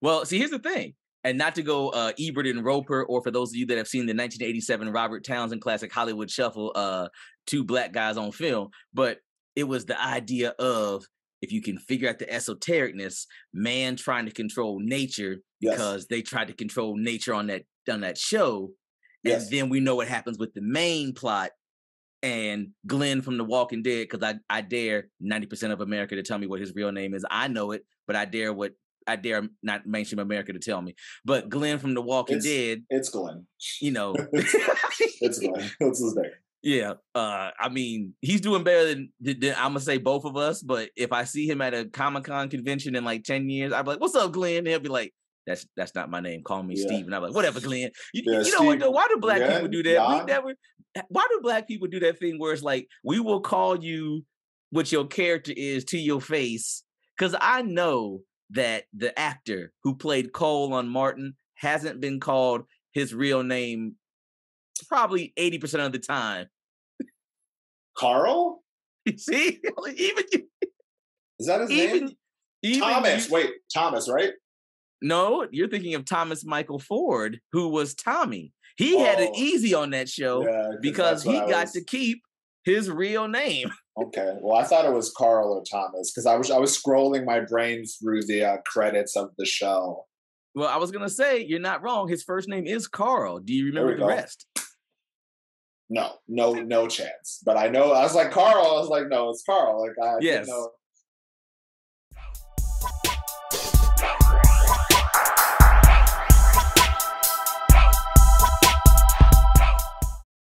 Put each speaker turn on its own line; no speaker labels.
Well, see, here's the thing. And not to go uh, Ebert and Roeper, or for those of you that have seen the 1987 Robert Townsend classic Hollywood Shuffle, uh, two black guys on film, but it was the idea of if you can figure out the esotericness, man trying to control nature because yes. they tried to control nature on that on that show, yes. and then we know what happens with the main plot and Glenn from The Walking Dead, because I, I dare 90% of America to tell me what his real name is. I know it, but I dare what I dare not mainstream America to tell me. But Glenn from The Walking
it's,
Dead.
It's Glenn.
You know.
it's Glenn. That's his name.
Yeah. Uh, I mean, he's doing better than, than, I'm gonna say both of us. But if I see him at a Comic Con convention in like 10 years, I'd be like, What's up, Glenn? And he'll be like, that's that's not my name. Call me yeah. Steve. And I'm like, whatever, Glenn. You, yeah, you know what though? Why do black yeah, people do that? We never why do black people do that thing where it's like we will call you what your character is to your face? Because I know that the actor who played Cole on Martin hasn't been called his real name probably 80% of the time.
Carl?
See? even you,
Is that his even, name? Even Thomas. You, Wait, Thomas, right?
No, you're thinking of Thomas Mikal Ford, who was Tommy. He oh, had it oh. easy on that show yeah, because he got was... to keep his real name.
Okay. Well, I thought it was Carl or Thomas because I was I was scrolling my brain through the uh, credits of the show.
Well, I was gonna say you're not wrong. His first name is Carl. Do you remember the go. rest?
No, no, no chance. But I know I was like Carl. I was like, no, it's Carl. Like I
yes.
know